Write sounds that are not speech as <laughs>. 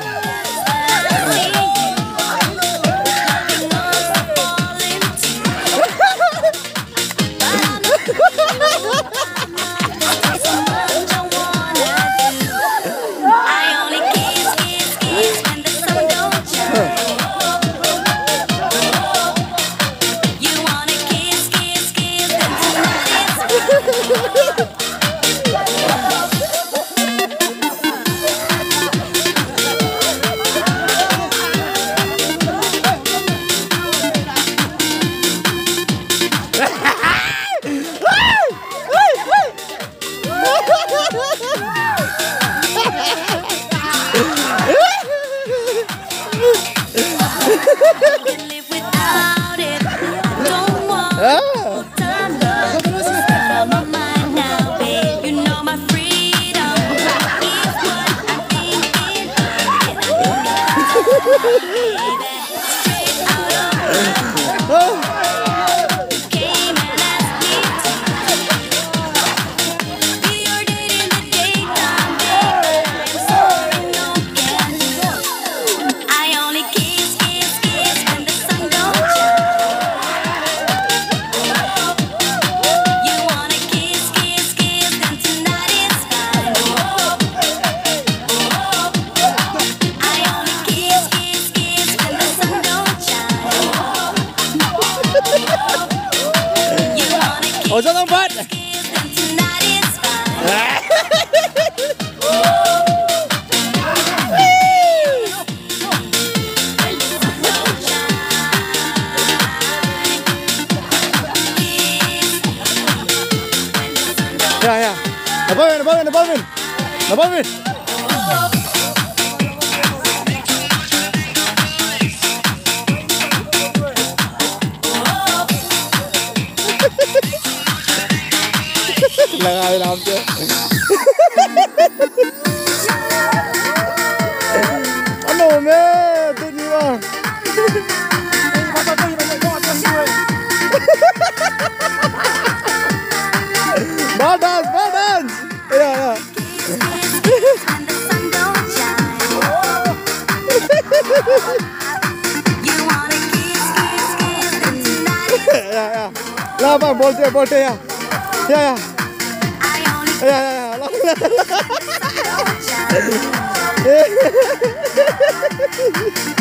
Woo! Ah! 我真的笨。Ja, ja. <laughs> Naar boven, naar boven, naar boven. Naar boven. लगा आराम से hello मैं बोलते बोलते या या या Ya. <laughs> <laughs>